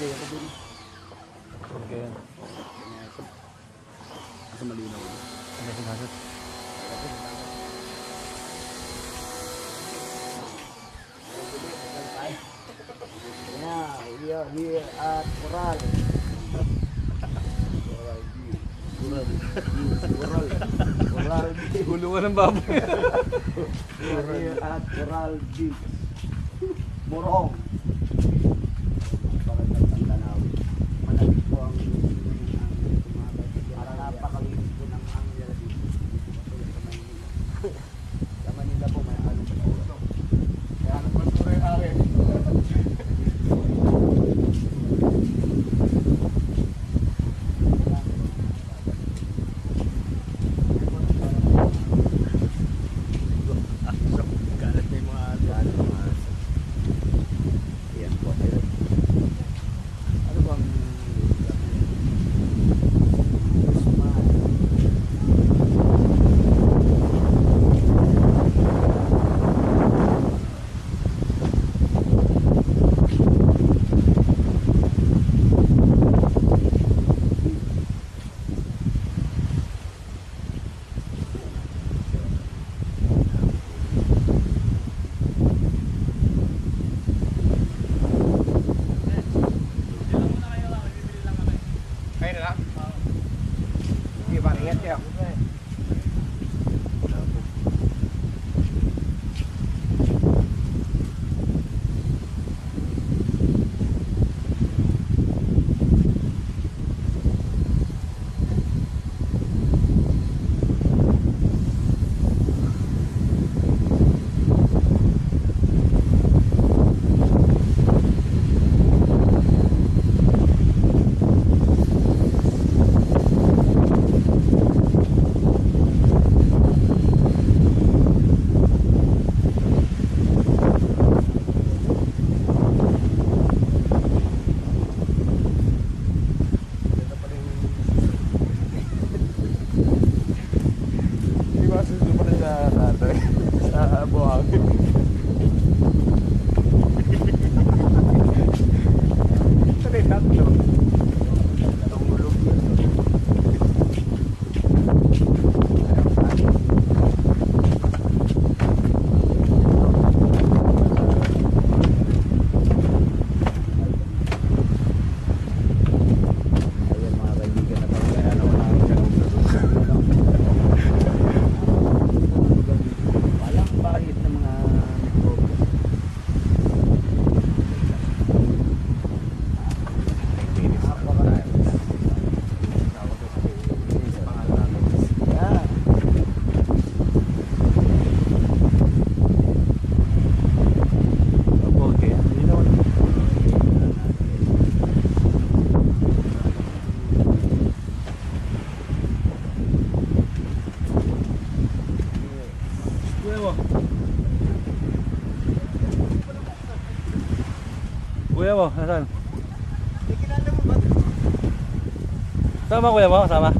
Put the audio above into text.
kaya ko dun. Okay. Kasi malinaw. Ano sinasot? Yeah, we are here at Coral. Coral View. Coral View. Coral. Coral View. Gulungan ng baboy. We are here at Coral. Morong. bạn nghe theo. Mo. Kuya mo, nasaan? Sama kuya mo, sama.